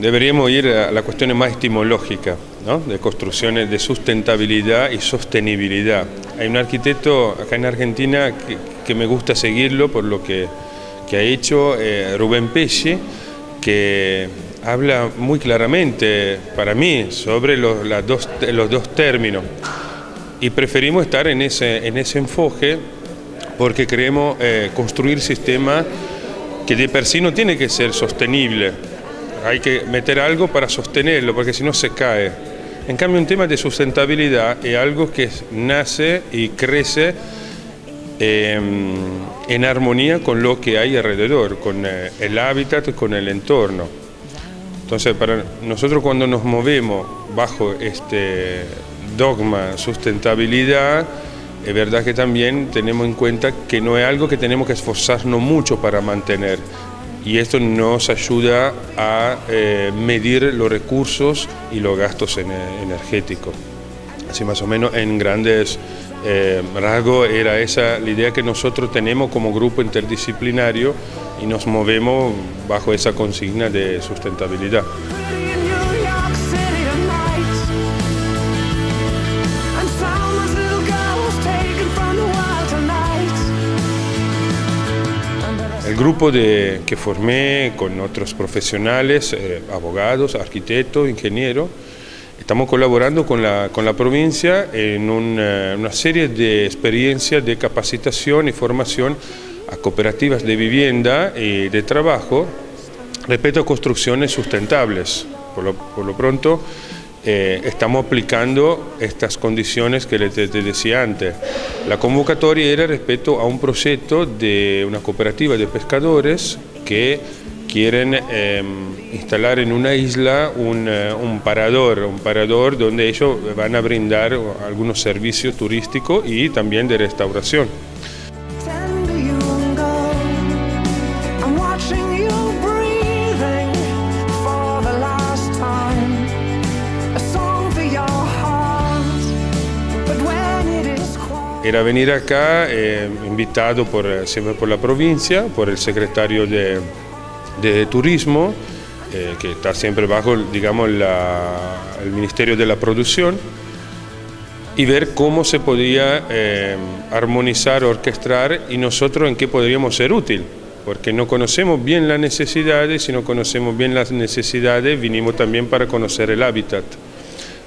Deberíamos ir a la cuestión más etimológica, ¿no? de construcciones de sustentabilidad y sostenibilidad. Hay un arquitecto acá en Argentina que, que me gusta seguirlo por lo que, que ha hecho, eh, Rubén Pesce, que habla muy claramente para mí sobre los, las dos, los dos términos. Y preferimos estar en ese, en ese enfoque porque queremos eh, construir sistemas que de per sí no tiene que ser sostenible. Hay que meter algo para sostenerlo, porque si no se cae. En cambio, un tema de sustentabilidad es algo que nace y crece eh, en armonía con lo que hay alrededor, con eh, el hábitat, con el entorno. Entonces, para nosotros cuando nos movemos bajo este dogma sustentabilidad, es verdad que también tenemos en cuenta que no es algo que tenemos que esforzarnos mucho para mantener y esto nos ayuda a eh, medir los recursos y los gastos energéticos. Así más o menos en grandes eh, rasgos era esa la idea que nosotros tenemos como grupo interdisciplinario y nos movemos bajo esa consigna de sustentabilidad. El grupo de, que formé con otros profesionales, eh, abogados, arquitectos, ingenieros, estamos colaborando con la, con la provincia en una, una serie de experiencias de capacitación y formación a cooperativas de vivienda y de trabajo respecto a construcciones sustentables. Por lo, por lo pronto, eh, estamos aplicando estas condiciones que les decía antes. La convocatoria era respecto a un proyecto de una cooperativa de pescadores que quieren eh, instalar en una isla un, eh, un parador, un parador donde ellos van a brindar algunos servicios turísticos y también de restauración. Era venir acá, eh, invitado por, eh, siempre por la provincia, por el secretario de, de Turismo, eh, que está siempre bajo, digamos, el Ministerio de la Producción, y ver cómo se podía eh, armonizar, orquestar y nosotros en qué podríamos ser útil. Porque no conocemos bien las necesidades, si no conocemos bien las necesidades, vinimos también para conocer el hábitat.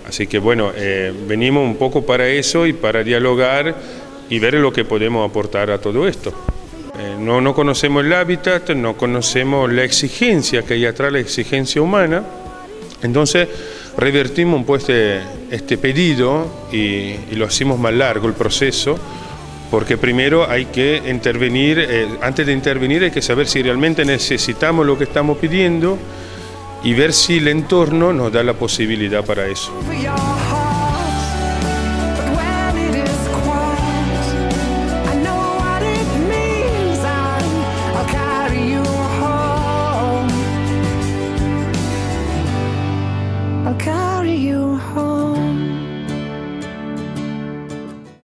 Así que bueno, eh, venimos un poco para eso y para dialogar y ver lo que podemos aportar a todo esto. Eh, no, no conocemos el hábitat, no conocemos la exigencia que hay atrás, la exigencia humana. Entonces revertimos un poco este, este pedido y, lo hacemos más largo el proceso, porque primero hay que intervenir, eh, antes de intervenir hay que saber si realmente necesitamos lo que estamos pidiendo y ver si el entorno nos da la posibilidad para eso.